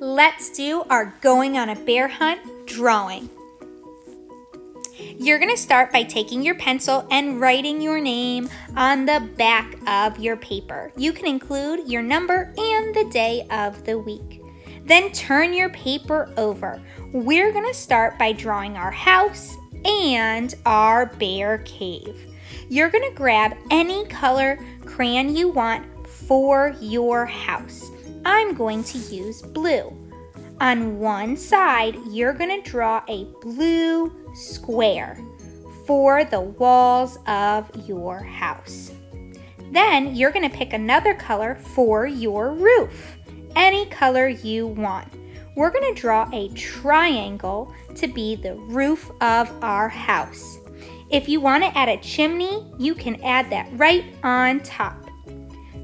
let's do our going on a bear hunt drawing. You're going to start by taking your pencil and writing your name on the back of your paper. You can include your number and the day of the week. Then turn your paper over. We're going to start by drawing our house and our bear cave. You're going to grab any color crayon you want for your house. I'm going to use blue. On one side, you're going to draw a blue square for the walls of your house. Then you're going to pick another color for your roof, any color you want. We're going to draw a triangle to be the roof of our house. If you want to add a chimney, you can add that right on top.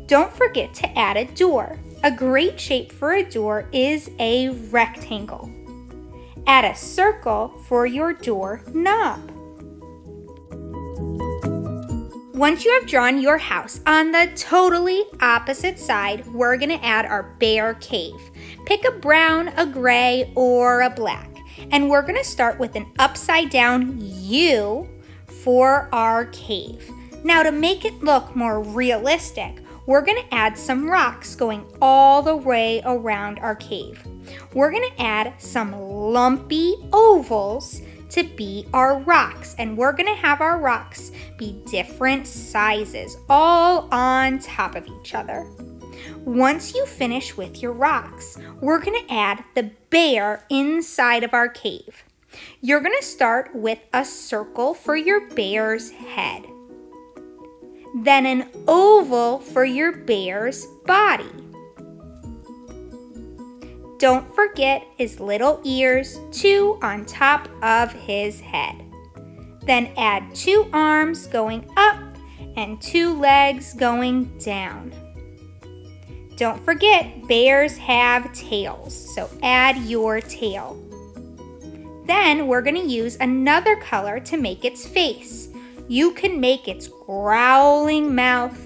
Don't forget to add a door. A great shape for a door is a rectangle. Add a circle for your door knob. Once you have drawn your house on the totally opposite side, we're gonna add our bear cave. Pick a brown, a gray, or a black. And we're gonna start with an upside down U for our cave. Now to make it look more realistic, we're gonna add some rocks going all the way around our cave. We're gonna add some lumpy ovals to be our rocks, and we're gonna have our rocks be different sizes, all on top of each other. Once you finish with your rocks, we're gonna add the bear inside of our cave. You're gonna start with a circle for your bear's head then an oval for your bear's body. Don't forget his little ears, two on top of his head. Then add two arms going up and two legs going down. Don't forget, bears have tails, so add your tail. Then we're going to use another color to make its face. You can make its growling mouth,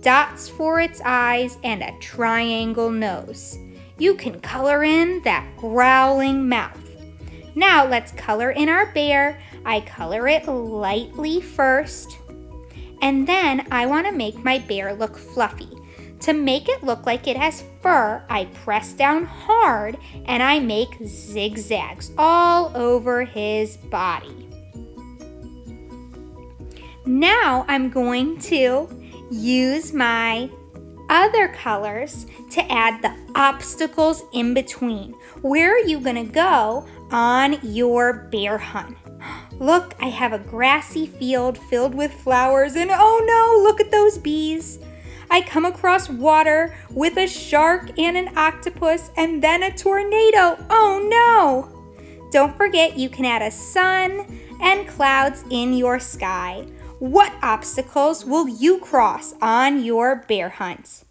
dots for its eyes, and a triangle nose. You can color in that growling mouth. Now let's color in our bear. I color it lightly first. And then I want to make my bear look fluffy. To make it look like it has fur, I press down hard and I make zigzags all over his body. Now I'm going to use my other colors to add the obstacles in between. Where are you gonna go on your bear hunt? Look, I have a grassy field filled with flowers and oh no, look at those bees. I come across water with a shark and an octopus and then a tornado. Oh no! Don't forget you can add a sun and clouds in your sky. What obstacles will you cross on your bear hunt?